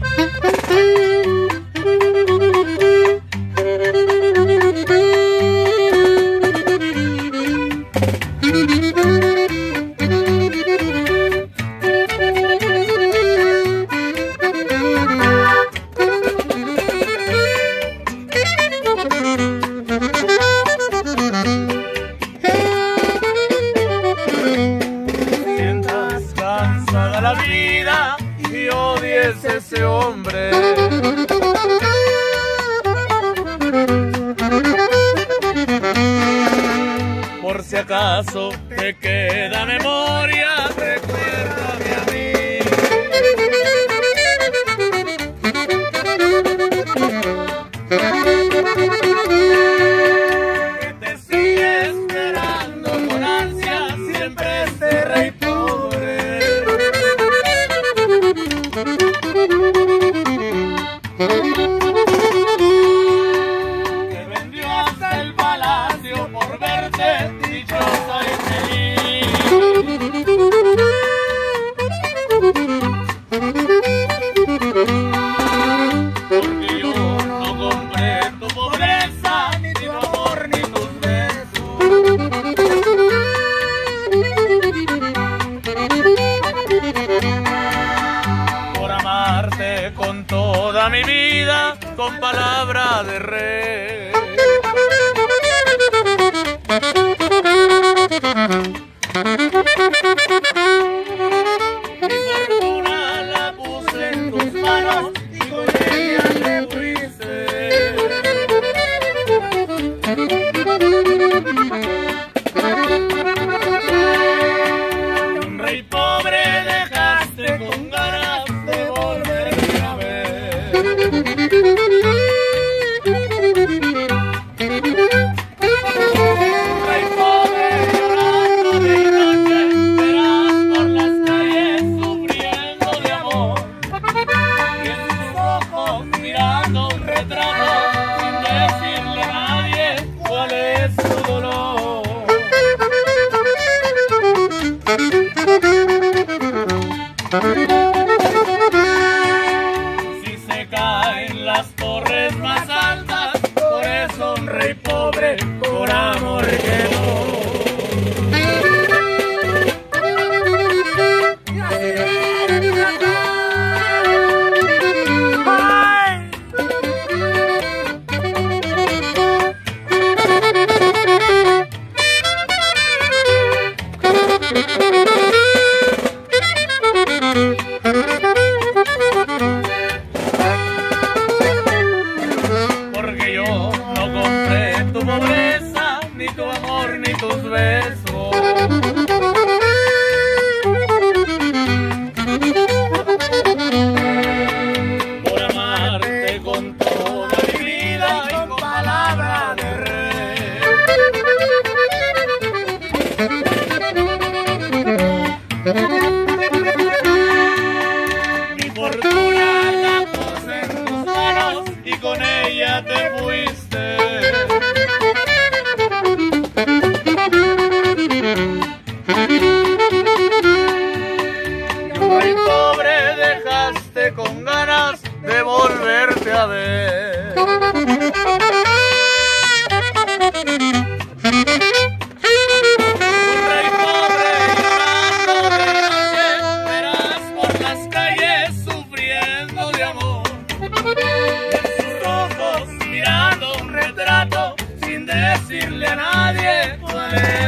Boom, boom, boom. Odies ese hombre. Por si acaso te queda memoria, con toda mi vida, con palabra de rey. Mi la puse en tus manos y Si se caen las torres más altas, por eso un rey pobre, por amor quedó. Ni tus besos. Por amarte con toda mi vida y con palabra de rey. Y con ella te fuiste. Con ganas de volverte a ver. Un rey pobre llorando de noche, verás por las calles sufriendo de amor. En sus ojos mirando un retrato sin decirle a nadie cuál